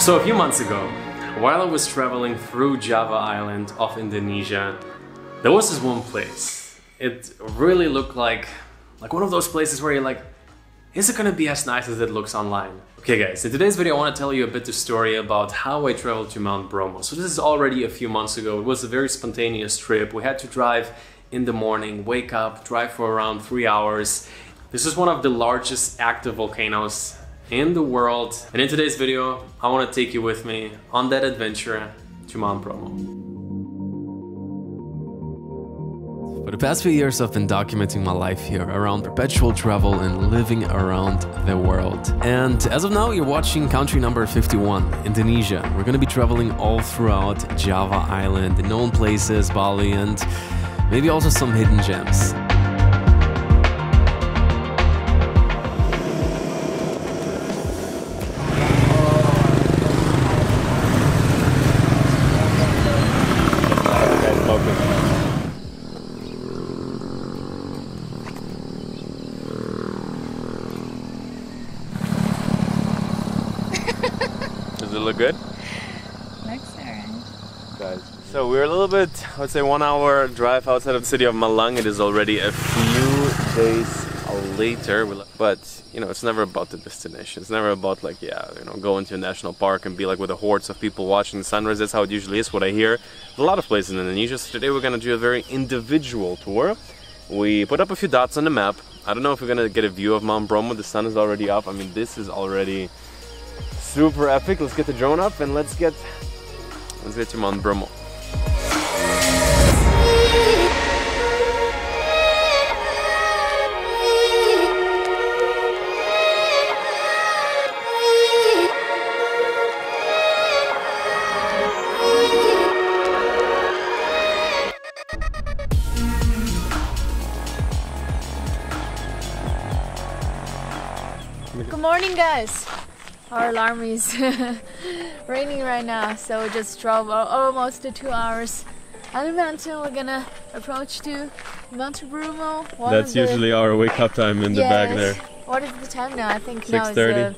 So a few months ago, while I was traveling through Java Island of Indonesia, there was this one place. It really looked like like one of those places where you're like, is it gonna be as nice as it looks online? Okay guys, in today's video I want to tell you a bit the story about how I traveled to Mount Bromo. So this is already a few months ago. It was a very spontaneous trip. We had to drive in the morning, wake up, drive for around three hours. This is one of the largest active volcanoes in the world. And in today's video, I want to take you with me on that adventure to Mount Bromo. For the past few years, I've been documenting my life here around perpetual travel and living around the world. And as of now, you're watching country number 51, Indonesia. We're gonna be traveling all throughout Java Island, the known places, Bali, and maybe also some hidden gems. Good? Looks alright. Guys. So we're a little bit, let's say one hour drive outside of the city of Malang. It is already a few days later. But, you know, it's never about the destination. It's never about like, yeah, you know, going to a national park and be like with a hordes of people watching the sunrise. That's how it usually is, what I hear. A lot of places in Indonesia. So today we're gonna do a very individual tour. We put up a few dots on the map. I don't know if we're gonna get a view of Mount Bromo. The sun is already up. I mean, this is already super epic. Let's get the drone up and let's get let's get to Mount Bromo. Good morning, guys. Our alarm is raining right now, so we just drove almost two hours. On the mountain, we're gonna approach to Mount Bromo. one of That's the- usually our wake up time in the back there. What is the time now? I think now it's 6:30. uh,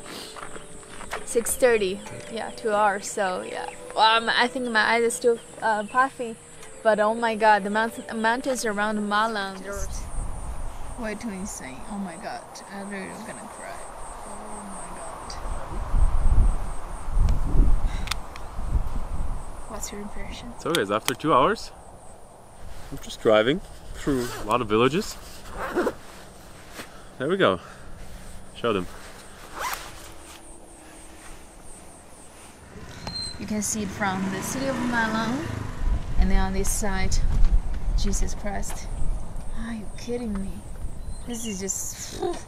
6:30. Yeah, two hours. So yeah. Well, um, I think my eyes are still uh, puffy, but oh my god, the mountain mountains around Malang are way too insane. Oh my god, I'm really gonna cry. Oh my god. What's your impression? So guys, after two hours, I'm just driving through a lot of villages. There we go. Show them. You can see it from the city of Malang, and then on this side, Jesus Christ. Are you kidding me? This is just.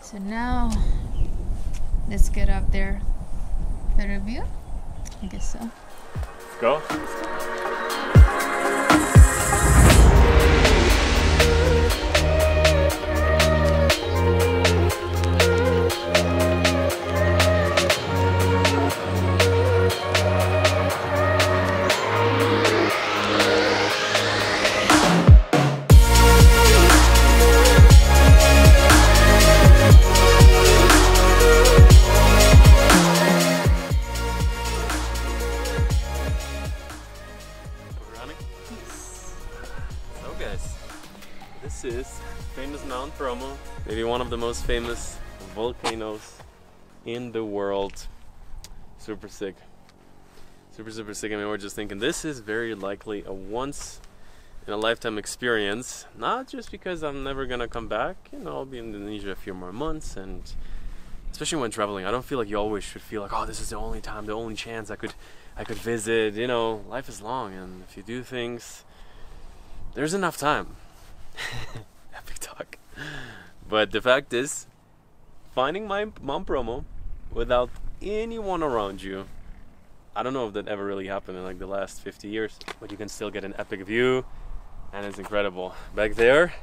So now, let's get up there. Better view? I guess so. Let's go. One of the most famous volcanoes in the world. Super sick. Super, super sick. I mean, we're just thinking this is very likely a once in a lifetime experience. Not just because I'm never gonna come back. You know, I'll be in Indonesia a few more months, and especially when traveling, I don't feel like you always should feel like, oh, this is the only time, the only chance I could, I could visit. You know, life is long, and if you do things, there's enough time. Epic talk. But the fact is, finding my Mount Bromo without anyone around you. I don't know if that ever really happened in like the last 50 years, but you can still get an epic view, and it's incredible. Back there,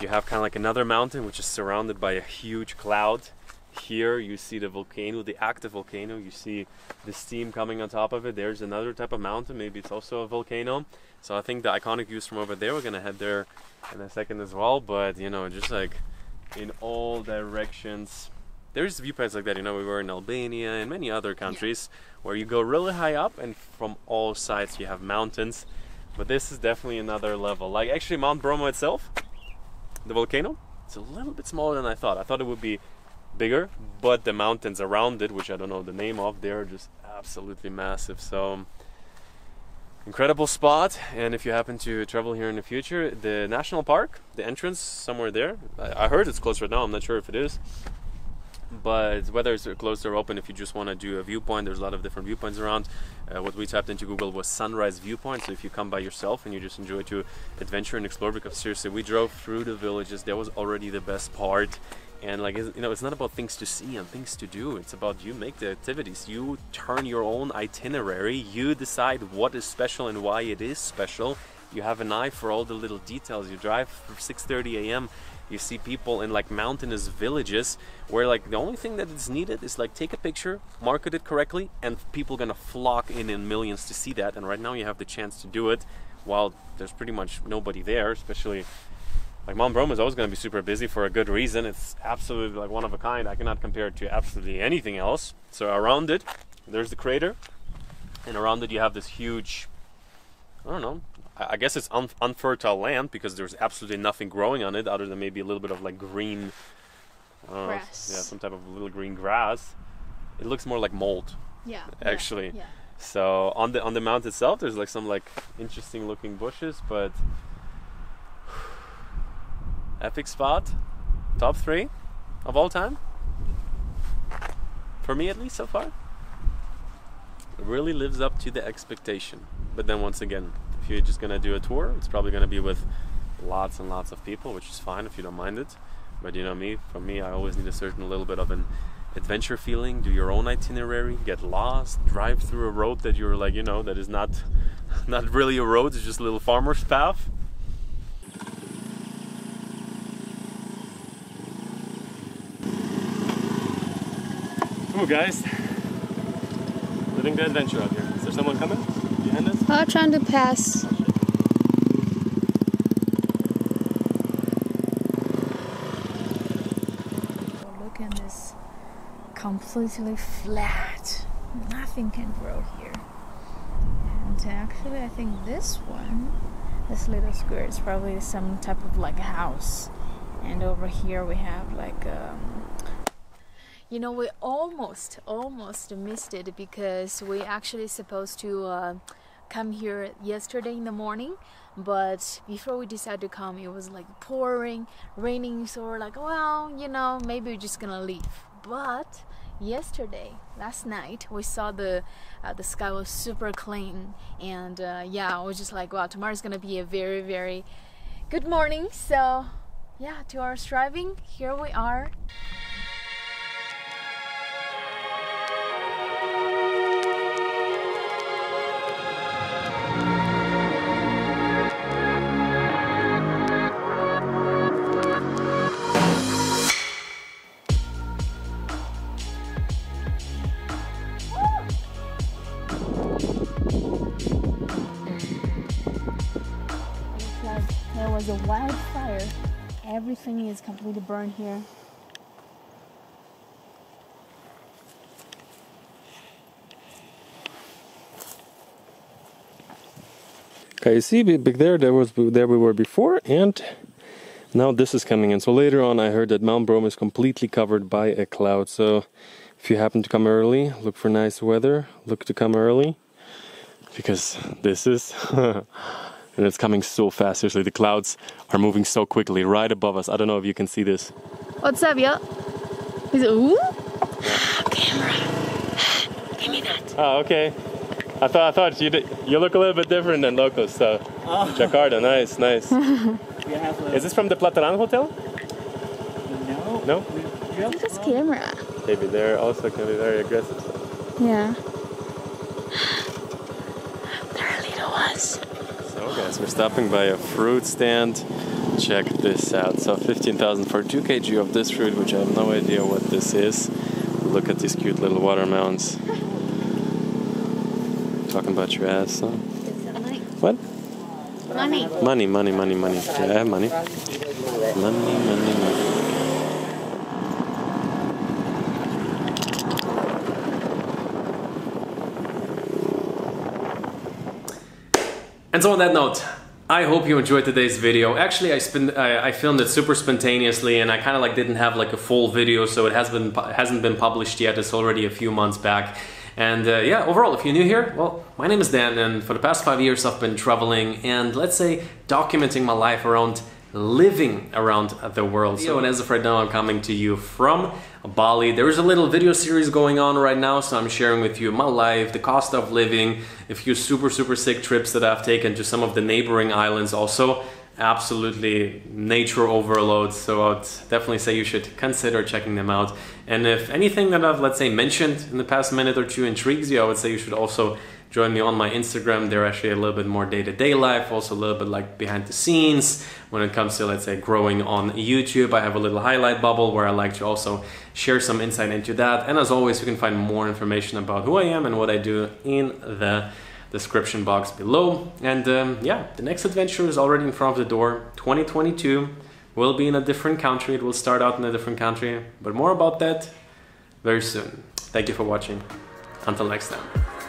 you have kind of like another mountain which is surrounded by a huge cloud. Here you see the volcano, the active volcano. You see the steam coming on top of it. There's another type of mountain. Maybe it's also a volcano. So I think the iconic views from over there. We're gonna head there in a second as well. But you know, just like in all directions, there's viewpoints like that. You know, we were in Albania and many other countries where you go really high up, and from all sides you have mountains. But this is definitely another level. Like actually, Mount Bromo itself, the volcano, it's a little bit smaller than I thought. I thought it would be bigger, but the mountains around it, which I don't know the name of, they're just absolutely massive. So incredible spot and if you happen to travel here in the future the national park the entrance somewhere there. I, I heard it's closed right now i'm not sure if it is. But whether it's closed or open if you just want to do a viewpoint there's a lot of different viewpoints around. Uh, what we tapped into google was sunrise viewpoint so if you come by yourself and you just enjoy to adventure and explore because seriously we drove through the villages that was already the best part and like you know it's not about things to see and things to do. It's about you make the activities. You turn your own itinerary. You decide what is special and why it is special. You have an eye for all the little details. You drive from 6:30 a.m you see people in like mountainous villages where like the only thing that is needed is like take a picture market it correctly and people gonna flock in in millions to see that. And right now you have the chance to do it while there's pretty much nobody there especially like Mount Bromo is always going to be super busy for a good reason. It's absolutely like one of a kind. I cannot compare it to absolutely anything else. So around it, there's the crater, and around it you have this huge. I don't know. I guess it's un- unfertile land because there's absolutely nothing growing on it other than maybe a little bit of like green. Grass. Yeah, some type of little green grass. It looks more like mold Yeah. actually. Yeah. So on the on the mount itself, there's like some like interesting looking bushes, but epic spot, top three of all time. For me, at least so far, it really lives up to the expectation. But then once again, if you're just gonna do a tour, it's probably gonna be with lots and lots of people, which is fine if you don't mind it. But you know me, for me, I always need a certain little bit of an adventure feeling. Do your own itinerary, get lost, drive through a road that you're like, you know, that is not not really a road, it's just a little farmer's path. Come on, guys. Living the adventure out here. Is there someone coming behind us? Oh, trying to pass. Look at this completely flat. Nothing can grow here. And actually, I think this one, this little square, is probably some type of like a house. And over here we have like um, you know, we almost, almost missed it because we actually supposed to uh, come here yesterday in the morning, but before we decided to come, it was like pouring, raining. So we're like, well, you know, maybe we're just gonna leave. But yesterday, last night, we saw the uh, the sky was super clean, and uh, yeah, I was just like, wow, tomorrow's gonna be a very, very good morning. So yeah, two hours driving. Here we are. There was a wildfire. Everything is completely burned here. Okay, you see, big there, there was there we were before, and now this is coming in. So later on, I heard that Mount Bromo is completely covered by a cloud. So if you happen to come early, look for nice weather. Look to come early because this is. And it's coming so fast. Seriously, the clouds are moving so quickly right above us. I don't know if you can see this. What's up, yo? He's ooh. Camera. Give me that. Oh, okay. I thought I thought you did, you look a little bit different than locals. So oh. Jakarta, nice, nice. A, Is this from the Plataran Hotel? no. No. We, we have This camera. Maybe they're also can be very aggressive. So. Yeah. There are little ones. So guys, we're stopping by a fruit stand. Check this out. So 15,000 for 2 kg of this fruit, which I have no idea what this is. Look at these cute little watermelons. Talking about your ass, huh? What? Money. Money, money, money, money. Yeah, I have money. Money, money, money. And so on that note, I hope you enjoyed today's video. Actually, I, spin, I, I filmed it super spontaneously and I kind of like didn't have like a full video, so it has been hasn't been published yet. It's already a few months back. And uh, yeah, overall, if you're new here, well, my name is Dan, and for the past five years, I've been traveling and let's say documenting my life around living around the world. So, and as of right now, I'm coming to you from Bali. There is a little video series going on right now, so I'm sharing with you my life, the cost of living, a few super, super sick trips that I've taken to some of the neighboring islands also. Absolutely nature overload, so I'd definitely say you should consider checking them out. And if anything that I've, let's say, mentioned in the past minute or two intrigues you, I would say you should also join me on my Instagram. They're actually a little bit more day to day life, also a little bit like behind the scenes when it comes to, let's say, growing on YouTube. I have a little highlight bubble where I like to also share some insight into that. And as always, you can find more information about who I am and what I do in the description box below. And um, yeah, the next adventure is already in front of the door. 2022 will be in a different country. It will start out in a different country, but more about that very soon. Thank you for watching. Until next time.